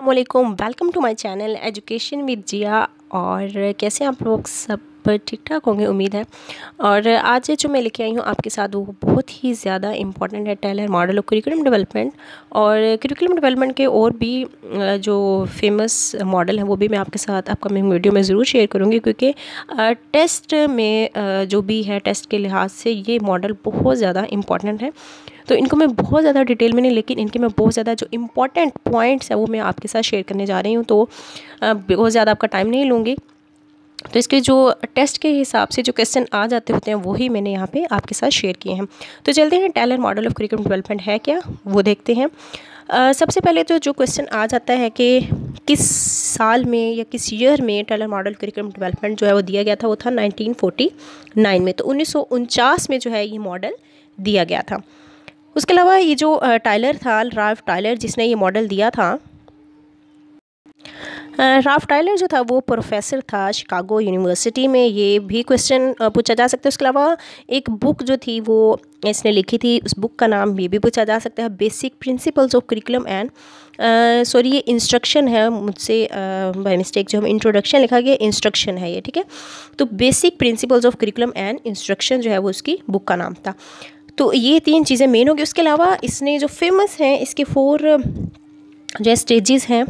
Allam welcome to my channel education with Jiya और कैसे आप लोग सब ठीक ठाक होंगे, उम्मीद है। और आज जो मैं लेके आई हूँ, आपके साथ वो बहुत ही ज़्यादा इंपॉर्टेंट है Tyler model of curriculum development और करिकुलम डेवलपमेंट के और भी जो फ़ेमस मॉडल हैं, वो भी मैं आपके साथ अपकमिंग वीडियो में ज़रूर शेयर करूँगी, क्योंकि टेस्ट में जो भी है टेस्ट के लिहाज से ये मॉडल बहुत ज़्यादा इंपॉर्टेंट है। तो इनको मैं बहुत ज़्यादा डिटेल में नहीं, लेकिन इनके मैं बहुत ज़्यादा जो इंपॉर्टेंट पॉइंट्स हैं, वो मैं आपके साथ शेयर करने जा रही हूँ तो बहुत ज़्यादा आपका टाइम नहीं लूँगी। तो इसके जो टेस्ट के हिसाब से जो क्वेश्चन आ जाते होते हैं वही मैंने यहाँ पे आपके साथ शेयर किए हैं। तो चलते हैं Tyler model of curriculum development है क्या? वो देखते हैं। Uh, सबसे पहले तो जो क्वेश्चन आ जाता है कि किस साल में या किस ईयर में टैलेंट मॉडल करिकुलम डेवलपमेंट जो है वो दिया गया था वो था 1949 में। तो उन्नीस सौ उनचास में जो है ये मॉडल दिया गया था। उसके अलावा ये जो टाइलर था राफ टाइलर जिसने ये मॉडल दिया था राफ टाइलर जो था वो प्रोफेसर था शिकागो यूनिवर्सिटी में। ये भी क्वेश्चन पूछा जा सकता है। उसके अलावा एक बुक जो थी वो इसने लिखी थी। उस बुक का नाम ये भी पूछा जा सकता है। Basic principles of curriculum and sorry ये इंस्ट्रक्शन है। मुझसे बाय मिस्टेक जो हम इंट्रोडक्शन लिखा गया इंस्ट्रक्शन है ये, ठीक है? तो basic principles of curriculum and instruction जो है वो उसकी बुक का नाम था। तो ये तीन चीज़ें मेन होगी। उसके अलावा इसने जो फ़ेमस हैं, इसके फोर जो स्टेजेस हैं,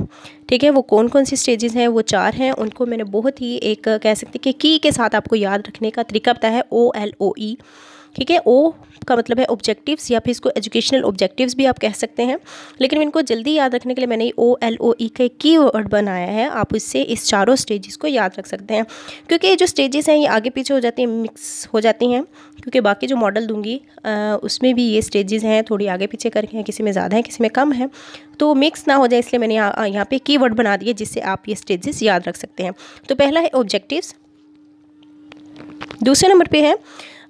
ठीक है, वो कौन कौन सी स्टेजेस हैं, वो चार हैं, उनको मैंने बहुत ही एक कह सकते कि की के साथ आपको याद रखने का तरीका बताया है ओ एल ओ ई ठीक है ओ का मतलब है ऑब्जेक्टिव्स या फिर इसको एजुकेशनल ऑब्जेक्टिव्स भी आप कह सकते हैं। लेकिन इनको जल्दी याद रखने के लिए मैंने ओ एल ओ ई का एक की वर्ड बनाया है, आप इससे इस चारों स्टेजेस को याद रख सकते हैं। क्योंकि ये जो स्टेजेस हैं, ये आगे पीछे हो जाती हैं मिक्स हो जाती हैं, क्योंकि बाकी जो मॉडल दूँगी उसमें भी ये स्टेजेस हैं, थोड़ी आगे पीछे करके हैं, किसी में ज़्यादा है, किसी में कम है। तो मिक्स ना हो जाए, इसलिए मैंने यहाँ यहाँ पे कीवर्ड बना दिए, जिससे आप ये स्टेजेस याद रख सकते हैं। तो पहला है ऑब्जेक्टिव्स दूसरे नंबर पे है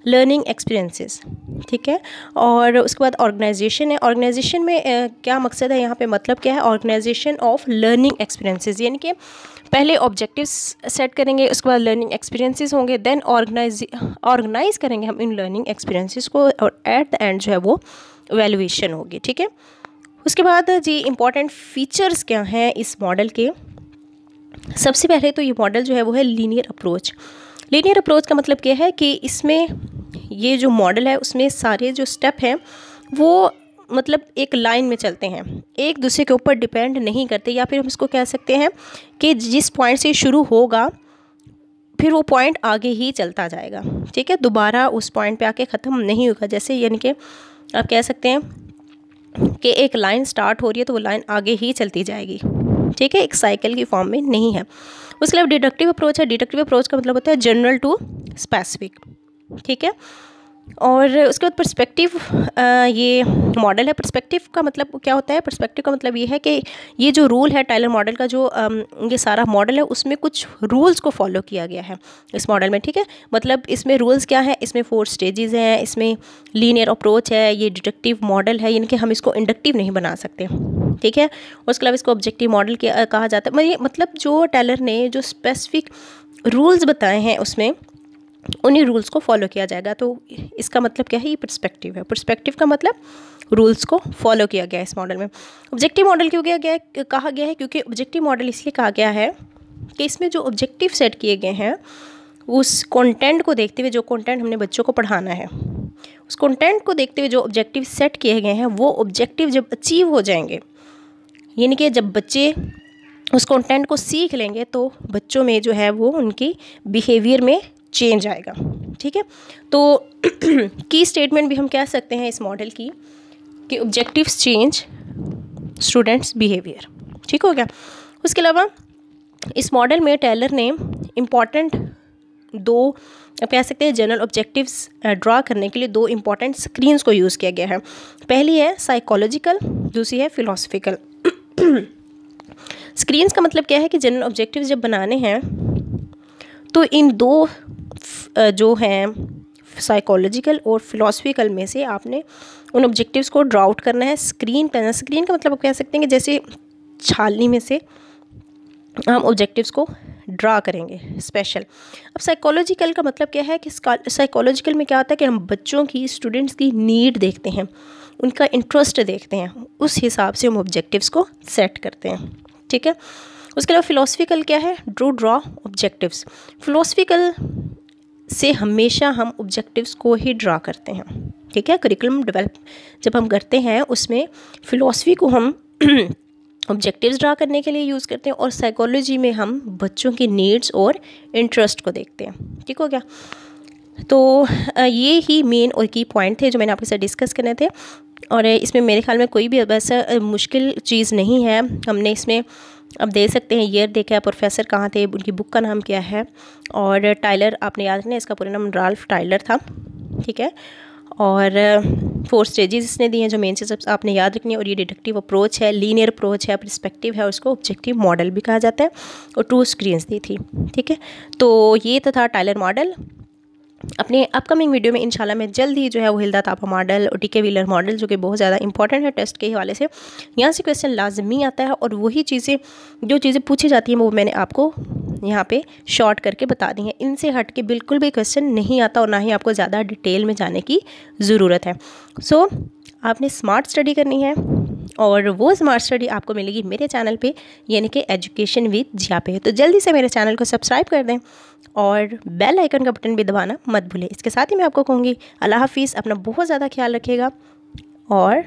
लर्निंग एक्सपीरियंसेस ठीक है? और उसके बाद ऑर्गेनाइजेशन है। ऑर्गेनाइजेशन में आ, क्या मकसद है? यहाँ पे मतलब क्या है? ऑर्गेनाइजेशन ऑफ़ लर्निंग एक्सपीरियंसेस यानी कि पहले ऑब्जेक्टिव्स सेट करेंगे उसके बाद लर्निंग एक्सपीरियंसेस होंगे देन ऑर्गेनाइज ऑर्गेनाइज करेंगे हम इन लर्निंग एक्सपीरियंसेस को और एट द एंड जो है वो वैल्यूएशन होगी ठीक है? उसके बाद जी इंपॉर्टेंट फीचर्स क्या हैं इस मॉडल के? सबसे पहले तो ये मॉडल जो है वो है लीनियर अप्रोच लीनियर अप्रोच का मतलब क्या है कि इसमें ये जो मॉडल है, उसमें सारे जो स्टेप हैं, वो मतलब एक लाइन में चलते हैं। एक दूसरे के ऊपर डिपेंड नहीं करते, या फिर हम इसको कह सकते हैं कि जिस पॉइंट से शुरू होगा, फिर वो पॉइंट आगे ही चलता जाएगा। ठीक है? दोबारा उस पॉइंट पे आके ख़त्म नहीं होगा। जैसे यानी कि आप कह सकते हैं कि एक लाइन स्टार्ट हो रही है तो वो लाइन आगे ही चलती जाएगी। ठीक है? एक साइकिल की फॉर्म में नहीं है। उसके अलावा डिडक्टिव अप्रोच है। डिडक्टिव अप्रोच का मतलब होता है जनरल टू स्पेसिफिक। ठीक है? और उसके बाद पर्सपेक्टिव ये मॉडल है। पर्सपेक्टिव का मतलब क्या होता है? पर्सपेक्टिव का मतलब ये है कि ये जो रूल है टाइलर मॉडल का, जो ये सारा मॉडल है, उसमें कुछ रूल्स को फॉलो किया गया है इस मॉडल में, ठीक है? मतलब इसमें रूल्स क्या है? इसमें फोर स्टेजेस हैं, इसमें लीनियर अप्रोच है, ये डिडक्टिव मॉडल है, यानी कि हम इसको इंडक्टिव नहीं बना सकते, ठीक है? उसके अलावा इसको ऑब्जेक्टिव मॉडल कहा जाता है। मतलब जो टेलर ने जो स्पेसिफिक रूल्स बताए हैं उसमें उन्हीं रूल्स को फॉलो किया जाएगा। तो इसका मतलब क्या है? ये परस्पेक्टिव है। परस्पेक्टिव का मतलब रूल्स को फॉलो किया गया है इस मॉडल में। ऑब्जेक्टिव मॉडल क्यों किया गया कहा गया है क्योंकि ऑब्जेक्टिव मॉडल इसलिए कहा गया है कि इसमें जो ऑब्जेक्टिव सेट किए गए हैं, उस कंटेंट को देखते हुए जो कंटेंट हमने बच्चों को पढ़ाना है, उस कंटेंट को देखते हुए जो ऑब्जेक्टिव सेट किए गए हैं, वो ऑब्जेक्टिव जब अचीव हो जाएँगे, यानी कि जब बच्चे उस कंटेंट को सीख लेंगे तो बच्चों में जो है वो उनकी बिहेवियर में चेंज आएगा, ठीक है? तो की स्टेटमेंट भी हम कह सकते हैं इस मॉडल की कि ऑब्जेक्टिव्स चेंज स्टूडेंट्स बिहेवियर ठीक हो गया? उसके अलावा इस मॉडल में टेलर ने इंपॉर्टेंट दो कह सकते हैं जनरल ऑब्जेक्टिव्स ड्रा करने के लिए दो इंपॉर्टेंट स्क्रीन्स को यूज़ किया गया है। पहली है साइकोलॉजिकल दूसरी है फिलोसफिकल स्क्रीन्स का मतलब क्या है कि जनरल ऑब्जेक्टिव्स जब बनाने हैं तो इन दो जो हैं साइकोलॉजिकल और फिलोसफिकल में से आपने उन ऑब्जेक्टिव्स को ड्रा आउट करना है। स्क्रीन पर स्क्रीन का मतलब आप कह सकते हैं कि जैसे छालनी में से हम ऑब्जेक्टिव्स को ड्रा करेंगे स्पेशल अब साइकोलॉजिकल का मतलब क्या है कि साइकोलॉजिकल में क्या होता है कि हम बच्चों की स्टूडेंट्स की नीड देखते हैं, उनका इंटरेस्ट देखते हैं, उस हिसाब से हम ऑब्जेक्टिव्स को सेट करते हैं, ठीक है? उसके अलावा फिलोसफिकल क्या है? ड्रू ड्रॉ ऑब्जेक्टिव्स फिलोसफिकल से हमेशा हम ऑब्जेक्टिव्स को ही ड्रा करते हैं। ठीक है? करिकुलम डेवलप जब हम करते हैं, उसमें फ़िलोसफी को हम ऑब्जेक्टिव्स ड्रा करने के लिए यूज़ करते हैं और साइकोलॉजी में हम बच्चों की नीड्स और इंटरेस्ट को देखते हैं। ठीक हो गया? तो ये ही मेन और की पॉइंट थे जो मैंने आपके साथ डिस्कस करने थे। और इसमें मेरे ख्याल में कोई भी वैसा मुश्किल चीज़ नहीं है। हमने इसमें अब दे सकते हैं ईयर देखा है प्रोफेसर कहाँ थे, उनकी बुक का नाम क्या है और टाइलर आपने याद रखना इसका पूरा नाम राल्फ टाइलर था, ठीक है? और फोर स्टेजेस इसने दिए हैं जो मेन चीज़ आपने याद रखनी है और ये डिडक्टिव अप्रोच है लीनियर अप्रोच है परस्पेक्टिव है, और उसको ऑब्जेक्टिव मॉडल भी कहा जाता है और टू स्क्रीन्स दी थी, ठीक है? तो ये तो था टाइलर मॉडल अपने अपकमिंग वीडियो में इंशाल्लाह मैं जल्द ही जो है वो हिल्दा तापा मॉडल और टीके व्हीलर मॉडल जो कि बहुत ज़्यादा इंपॉर्टेंट है टेस्ट के हवाले से यहाँ से क्वेश्चन लाजमी आता है और वही चीज़ें जो चीज़ें पूछी जाती हैं वो मैंने आपको यहाँ पे शॉर्ट करके बता दी हैं। इनसे हट के बिल्कुल भी क्वेश्चन नहीं आता और ना ही आपको ज़्यादा डिटेल में जाने की ज़रूरत है। सो so, आपने स्मार्ट स्टडी करनी है। और वो स्मार्ट स्टडी आपको मिलेगी मेरे चैनल पे, यानी कि एजुकेशन विद जिया पे। तो जल्दी से मेरे चैनल को सब्सक्राइब कर दें और बेल आइकन का बटन भी दबाना मत भूलें। इसके साथ ही मैं आपको कहूँगी, अल्लाह हाफिज़, अपना बहुत ज़्यादा ख्याल रखेगा और